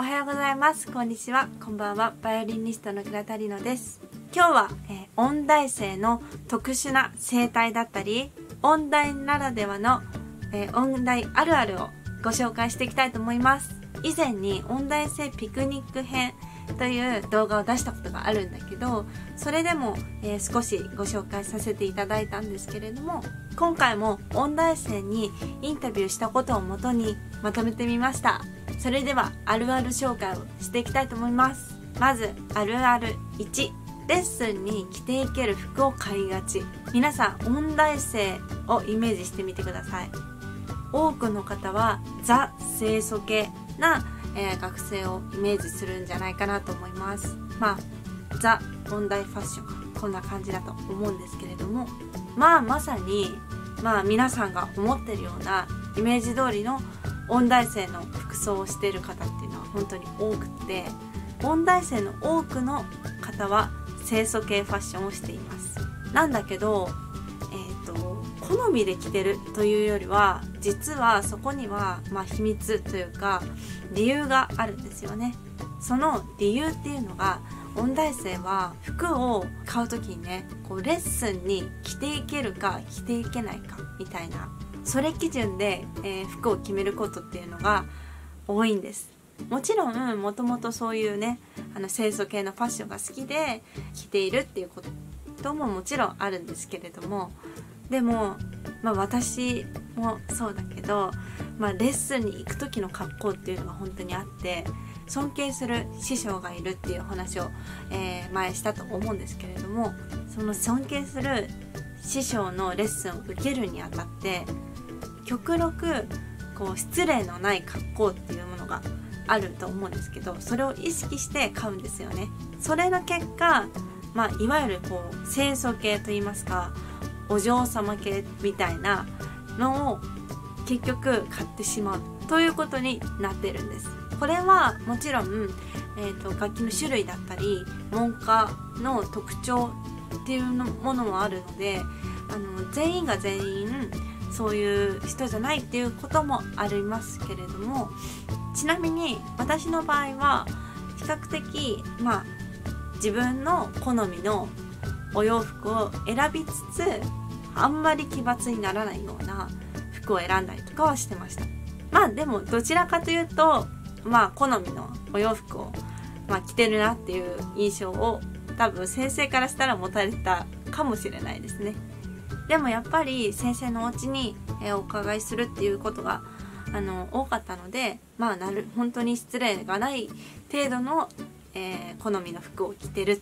おはようございます。こんにちは。こんばんは。バイオリニストの倉田里乃です。今日は、えー、音大生の特殊な生態だったり音大ならではの、えー、音大あるあるをご紹介していきたいと思います。以前に音大生ピクニック編という動画を出したことがあるんだけどそれでも、えー、少しご紹介させていただいたんですけれども今回も音大生にインタビューしたことをもとにまとめてみました。それではあるある紹介をしていきたいと思います。まずあるある1レッスンに着ていける服を買いがち。皆さん音大生をイメージしてみてください。多くの方はザ清楚系なえー、学生をイメージするんじゃないかなと思います。まあザ問題ファッション。こんな感じだと思うんですけれども。まあまさにまあ皆さんが思ってるようなイメージ通りの音大生の服装をしている方っていうのは本当に多くて音大生の多くの方は清楚系ファッションをしています。なんだけどえー、と好みで着てるというよりは実はそこにはまあ秘密というか理由があるんですよね。その理由っていうのが音大生は服を買う時にねこうレッスンに着ていけるか着ていけないかみたいなそれ基準で、えー、服を決めることっていうのが多いんです。もちろんもともとそういうねあの清楚系のファッションが好きで着ているっていうことももちろんあるんですけれどもでも、まあ、私もそうだけど、まあ、レッスンに行く時の格好っていうのが本当にあって尊敬する師匠がいるっていう話を、えー、前したと思うんですけれどもその尊敬する師匠のレッスンを受けるにあたって極力こう失礼のない格好っていうものがあると思うんですけどそれを意識して買うんですよねそれの結果、まあ、いわゆるこう清楚系といいますかお嬢様系みたいなのを結局買ってしまうということになってるんです。これはもちろん、えーと、楽器の種類だったり文化の特徴っていうものもあるのであの全員が全員そういう人じゃないっていうこともありますけれどもちなみに私の場合は比較的まあ自分の好みのお洋服を選びつつあんまり奇抜にならないような服を選んだりとかはしてました。まあでもどちらかというとまあ好みのお洋服を、まあ、着てるなっていう印象を多分先生からしたら持たれたかもしれないですね。でもやっぱり先生のお家にお伺いするっていうことがあの多かったのでまあなる本当に失礼がない程度の、えー、好みの服を着てるっ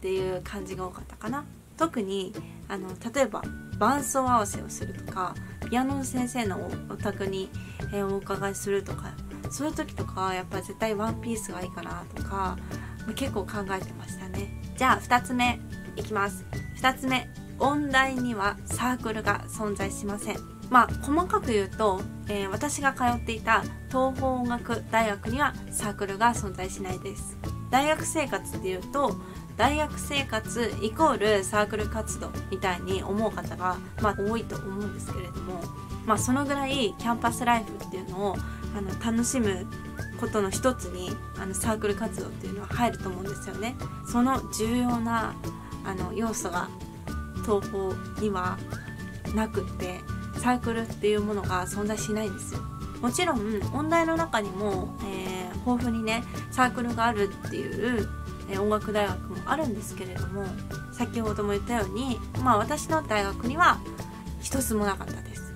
ていう感じが多かったかな。特にあの例えば伴奏合わせをするとかピアノの先生のお宅に、えー、お伺いするとかそういう時とかはやっぱ絶対ワンピースがいいかなとか結構考えてましたね。じゃあ2つ目いきます。2つ目。音大にはサークルが存在しませんまあ細かく言うと、えー、私が通っていた東邦音楽大学にはサークルが存在しないです大学生活っていうと大学生活イコールサークル活動みたいに思う方が、まあ、多いと思うんですけれども、まあ、そのぐらいキャンパスライフっていうのをあの楽しむことの一つにあのサークル活動っていうのは入ると思うんですよね。その重要なあの要素が東方にはなくってサークルっていうものが存在しないんですよ。もちろん音大の中にも、えー、豊富にねサークルがあるっていう音楽大学もあるんですけれども先ほども言ったように、まあ、私の大学には一つもなかったです。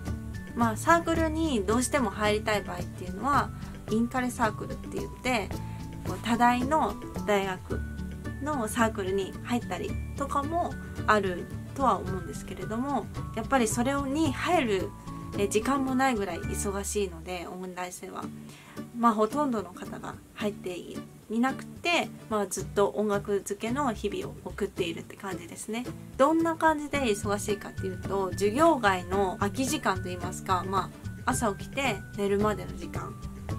まあ、サークルにどうしても入りたい場合っていうのはインカレサークルって言って多大の大学のサークルに入ったりとかもあるとは思うんですけれどもやっぱりそれに入る時間もないぐらい忙しいので音大生は。まあほとんどの方が入っていなくて、まあ、ずっと音楽漬けの日々を送っているって感じですね。どんな感じで忙しいかっていうと授業外の空き時間といいますか、まあ、朝起きて寝るまでの時間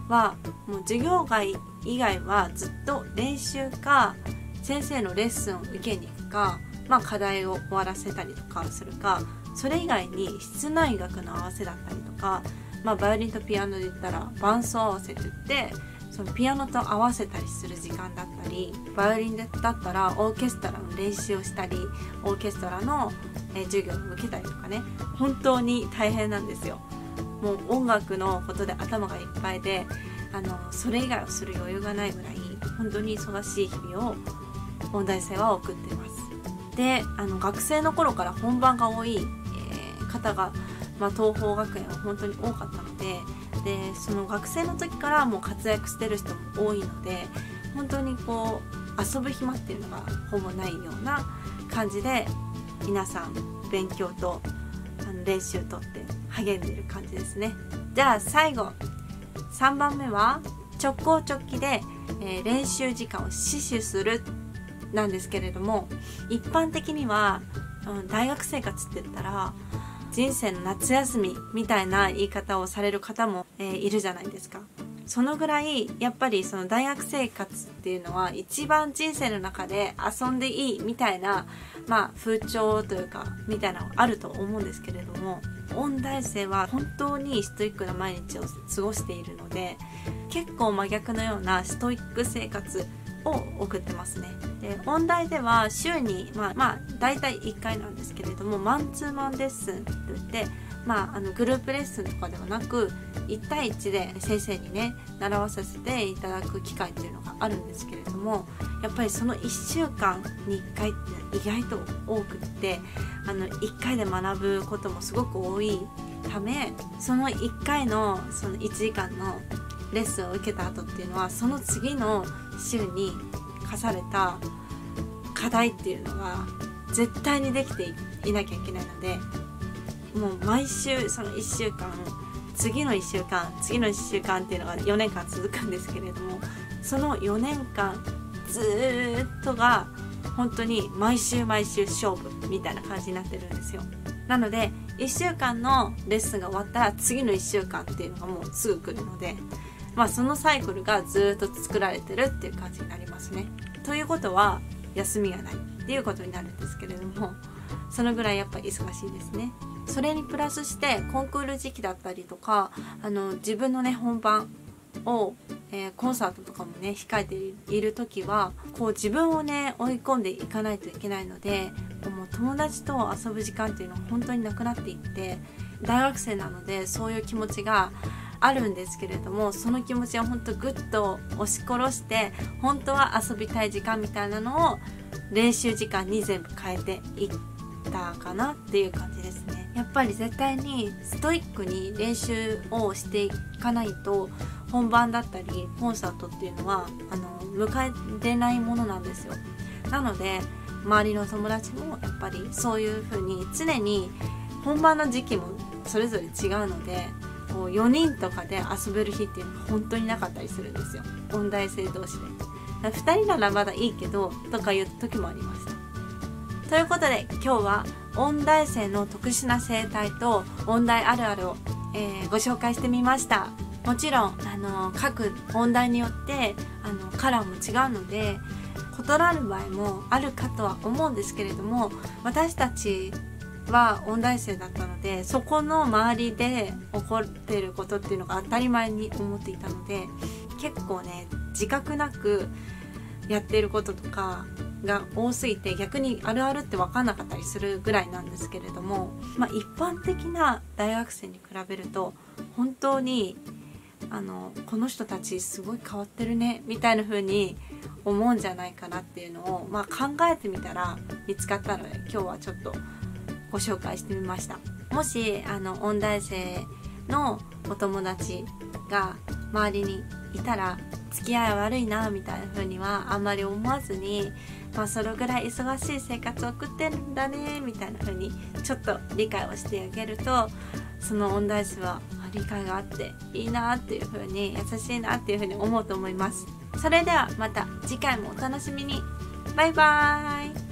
はもう授業外以外はずっと練習か先生のレッスンを受けに行くか、まあ、課題を終わらせたりとかするかそれ以外に室内楽の合わせだったりとか、まあ、バイオリンとピアノで言ったら伴奏合わせって言ってそのピアノと合わせたりする時間だったりバイオリンだったらオーケストラの練習をしたりオーケストラの、え授業を受けたりとかね本当に大変なんですよ。もう音楽のことで頭がいっぱいであのそれ以外をする余裕がないぐらい本当に忙しい日々を音大生は送ってます。であの学生の頃から本番が多い、えー、方が、まあ、東邦学園は本当に多かったのででその学生の時からもう活躍してる人も多いので本当にこう遊ぶ暇っていうのがほぼないような感じで皆さん勉強とあの練習とって励んでる感じですね。じゃあ最後。3番目は直行直帰で、えー、練習時間を死守する。なんですけれども一般的には、うん、大学生活って言ったら人生の夏休みみたいな言い方をされる方も、えー、いるじゃないですか。そのぐらいやっぱりその大学生活っていうのは一番人生の中で遊んでいいみたいな、まあ、風潮というかみたいなのあると思うんですけれども音大生は本当にストイックな毎日を過ごしているので結構真逆のようなストイック生活を送ってますね。で音大では週にまあまあ大体1回なんですけれどもマンツーマンレッスンといってまあ、あのグループレッスンとかではなく1対1で先生にね習わさせていただく機会っていうのがあるんですけれどもやっぱりその1週間に1回って意外と多くってあの1回で学ぶこともすごく多いためその1回のその1時間のレッスンを受けた後っていうのはその次の週に課された課題っていうのが絶対にできていなきゃいけないのでもう毎週その1週間次の1週間次の1週間っていうのが4年間続くんですけれどもその4年間ずっとが本当に毎週毎週勝負みたいな感じになってるんですよ。なので1週間のレッスンが終わったら次の1週間っていうのがもうすぐ来るのでまあそのサイクルがずっと作られてるっていう感じになりますね。ということは休みがないっていうことになるんですけれどもそのぐらいやっぱ忙しいですね。それにプラスしてコンクール時期だったりとかあの自分のね本番を、えー、コンサートとかもね控えている時はこう自分をね追い込んでいかないといけないのでもう友達と遊ぶ時間っていうのは本当になくなっていって大学生なのでそういう気持ちがあるんですけれどもその気持ちを本当ぐっと押し殺して本当は遊びたい時間みたいなのを練習時間に全部変えていったかなっていう感じですね。やっぱり絶対にストイックに練習をしていかないと本番だったりコンサートっていうのはあの迎えれないものなんですよ。なので周りの友達もやっぱりそういう風に常に本番の時期もそれぞれ違うのでこう4人とかで遊べる日っていうのが本当になかったりするんですよ。音大生同士で。2人ならまだいいけどとかいう時もありました。ということで今日は音大生の特殊な生態と音大あるあるを、えー、ご紹介してみました。もちろんあの各音大によってあのカラーも違うので異なる場合もあるかとは思うんですけれども私たちは音大生だったのでそこの周りで起こっていることっていうのが当たり前に思っていたので結構ね自覚なくやっていることとかが多すぎて逆にあるあるって分かんなかったりするぐらいなんですけれども、まあ、一般的な大学生に比べると本当にあのこの人たちすごい変わってるねみたいな風に思うんじゃないかなっていうのを、まあ、考えてみたら見つかったので今日はちょっとご紹介してみました。もしあの音大生のお友達が周りにいたら付き合い悪いなみたいな風にはあんまり思わずにまあそれぐらい忙しい生活を送ってるんだねみたいな風にちょっと理解をしてあげるとその音大生は理解があっていいなっていう風に優しいなっていう風に思うと思います。それではまた次回もお楽しみに。バイバーイ。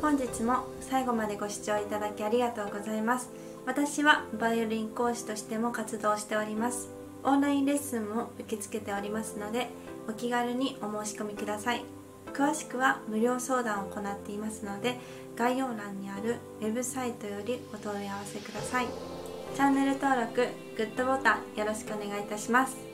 本日も最後までご視聴いただきありがとうございます。私はバイオリン講師としても活動しております。オンラインレッスンも受け付けておりますのでお気軽にお申し込みください。詳しくは無料相談を行っていますので概要欄にあるウェブサイトよりお問い合わせください。チャンネル登録グッドボタンよろしくお願いいたします。